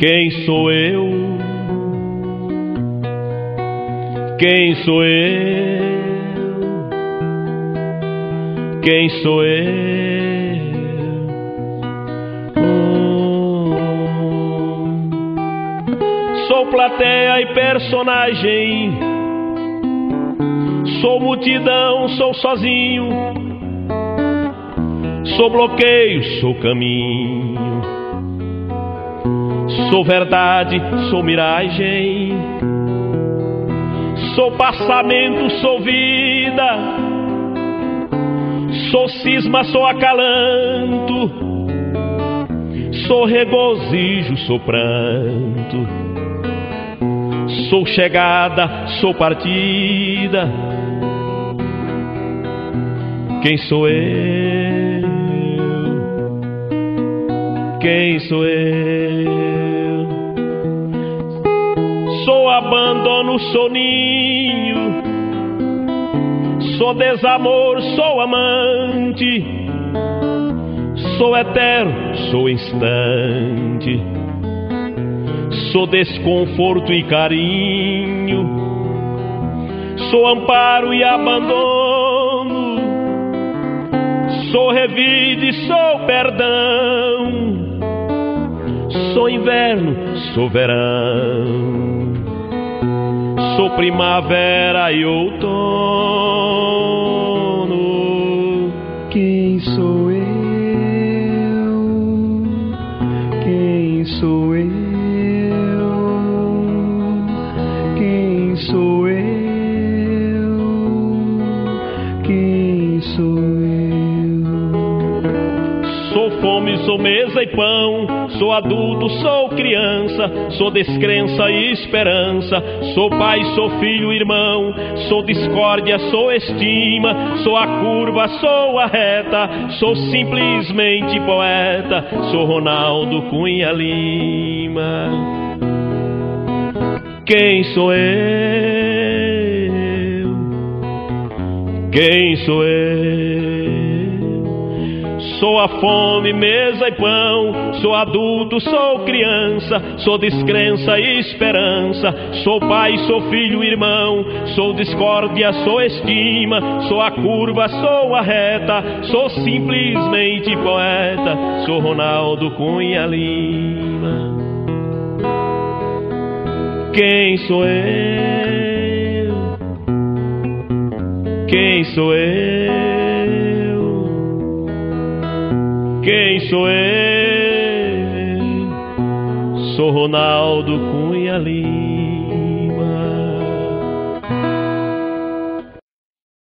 Quem sou eu? Quem sou eu? Quem sou eu? Oh. Sou plateia e personagem. Sou multidão, sou sozinho. Sou bloqueio, sou caminho. Sou verdade, sou miragem. Sou passamento, sou vida. Sou cisma, sou acalanto. Sou regozijo, sou pranto. Sou chegada, sou partida. Quem sou eu? Quem sou eu? Sou abandono, sou ninho. Sou desamor, sou amante. Sou eterno, sou instante. Sou desconforto e carinho. Sou amparo e abandono. Sou revide, sou perdão. Sou inverno, sou verão. Sou primavera e outono. Quem sou eu? Fome, sou mesa e pão. Sou adulto, sou criança. Sou descrença e esperança. Sou pai, sou filho, irmão. Sou discórdia, sou estima. Sou a curva, sou a reta. Sou simplesmente poeta. Sou Ronaldo Cunha Lima. Quem sou eu? Quem sou eu? Sou a fome, mesa e pão. Sou adulto, sou criança. Sou descrença e esperança. Sou pai, sou filho, irmão. Sou discórdia, sou estima. Sou a curva, sou a reta. Sou simplesmente poeta. Sou Ronaldo Cunha Lima. Quem sou eu? Quem sou eu? Quem sou eu? Sou Ronaldo Cunha Lima.